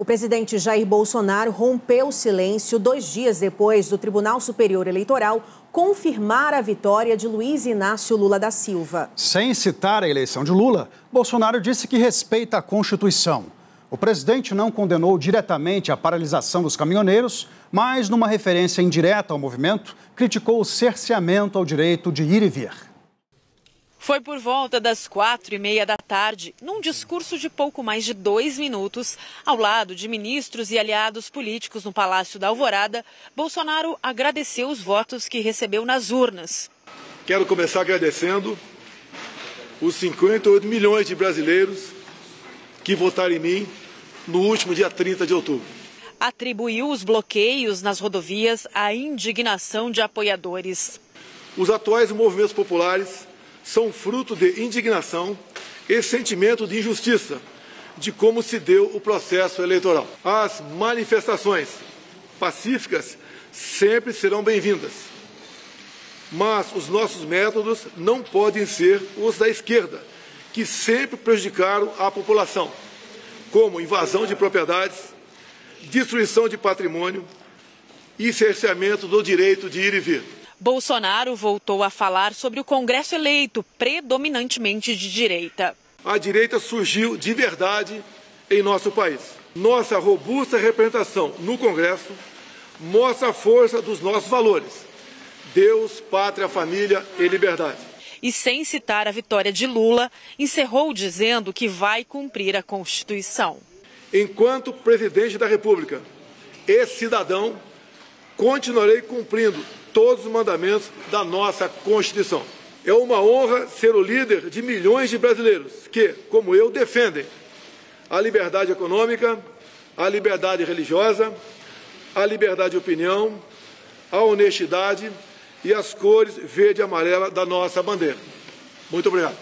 O presidente Jair Bolsonaro rompeu o silêncio dois dias depois do Tribunal Superior Eleitoral confirmar a vitória de Luiz Inácio Lula da Silva. Sem citar a eleição de Lula, Bolsonaro disse que respeita a Constituição. O presidente não condenou diretamente a paralisação dos caminhoneiros, mas, numa referência indireta ao movimento, criticou o cerceamento ao direito de ir e vir. Foi por volta das quatro e meia da tarde, num discurso de pouco mais de dois minutos, ao lado de ministros e aliados políticos no Palácio da Alvorada, Bolsonaro agradeceu os votos que recebeu nas urnas. Quero começar agradecendo os 58 milhões de brasileiros que votaram em mim no último dia 30 de outubro. Atribuiu os bloqueios nas rodovias à indignação de apoiadores. Os atuais movimentos populares são fruto de indignação e sentimento de injustiça de como se deu o processo eleitoral. As manifestações pacíficas sempre serão bem-vindas, mas os nossos métodos não podem ser os da esquerda, que sempre prejudicaram a população, como invasão de propriedades, destruição de patrimônio e cerceamento do direito de ir e vir. Bolsonaro voltou a falar sobre o Congresso eleito, predominantemente de direita. A direita surgiu de verdade em nosso país. Nossa robusta representação no Congresso mostra a força dos nossos valores: Deus, pátria, família e liberdade. E sem citar a vitória de Lula, encerrou dizendo que vai cumprir a Constituição. Enquanto presidente da República e cidadão, continuarei cumprindo todos os mandamentos da nossa Constituição. É uma honra ser o líder de milhões de brasileiros que, como eu, defendem a liberdade econômica, a liberdade religiosa, a liberdade de opinião, a honestidade e as cores verde e amarela da nossa bandeira. Muito obrigado.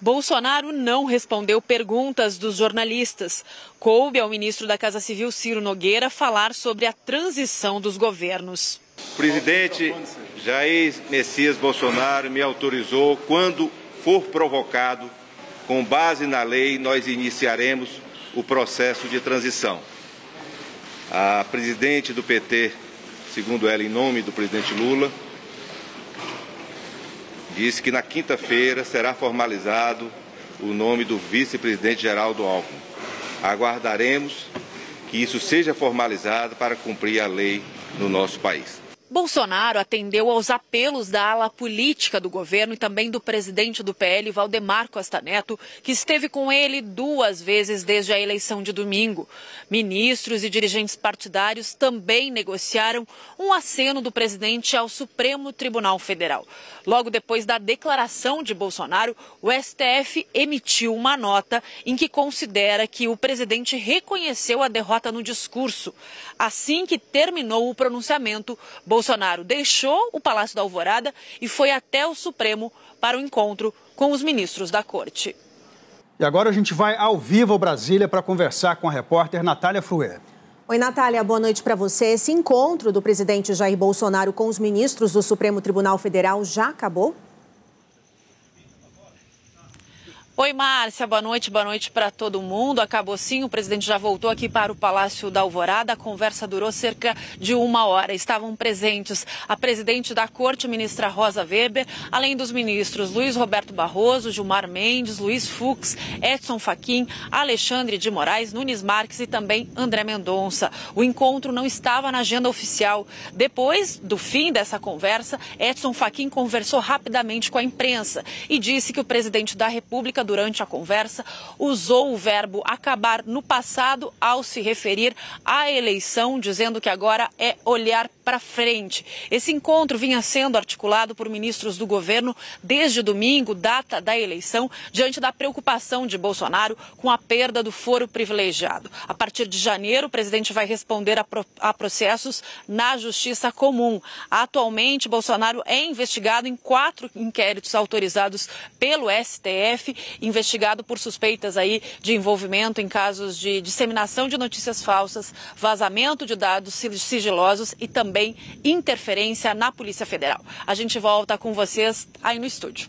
Bolsonaro não respondeu perguntas dos jornalistas. Coube ao ministro da Casa Civil, Ciro Nogueira, falar sobre a transição dos governos. O presidente Jair Messias Bolsonaro me autorizou, quando for provocado, com base na lei, nós iniciaremos o processo de transição. A presidente do PT, segundo ela, em nome do presidente Lula, disse que na quinta-feira será formalizado o nome do vice-presidente Geraldo Alckmin. Aguardaremos que isso seja formalizado para cumprir a lei no nosso país. Bolsonaro atendeu aos apelos da ala política do governo e também do presidente do PL, Valdemar Costa Neto, que esteve com ele duas vezes desde a eleição de domingo. Ministros e dirigentes partidários também negociaram um aceno do presidente ao Supremo Tribunal Federal. Logo depois da declaração de Bolsonaro, o STF emitiu uma nota em que considera que o presidente reconheceu a derrota no discurso. Assim que terminou o pronunciamento, Bolsonaro deixou o Palácio da Alvorada e foi até o Supremo para o encontro com os ministros da corte. E agora a gente vai ao vivo ao Brasília para conversar com a repórter Natália Fruer. Oi, Natália, boa noite para você. Esse encontro do presidente Jair Bolsonaro com os ministros do Supremo Tribunal Federal já acabou? Oi, Márcia, boa noite, boa noite para todo mundo. Acabou sim, o presidente já voltou aqui para o Palácio da Alvorada. A conversa durou cerca de uma hora. Estavam presentes a presidente da Corte, ministra Rosa Weber, além dos ministros Luiz Roberto Barroso, Gilmar Mendes, Luiz Fux, Edson Fachin, Alexandre de Moraes, Nunes Marques e também André Mendonça. O encontro não estava na agenda oficial. Depois do fim dessa conversa, Edson Fachin conversou rapidamente com a imprensa e disse que o presidente da República durante a conversa, usou o verbo acabar no passado ao se referir à eleição, dizendo que agora é olhar para frente. Esse encontro vinha sendo articulado por ministros do governo desde domingo, data da eleição, diante da preocupação de Bolsonaro com a perda do foro privilegiado. A partir de janeiro, o presidente vai responder a, pro, a processos na Justiça Comum. Atualmente, Bolsonaro é investigado em quatro inquéritos autorizados pelo STF investigado por suspeitas aí de envolvimento em casos de disseminação de notícias falsas, vazamento de dados sigilosos e também interferência na Polícia Federal. A gente volta com vocês aí no estúdio.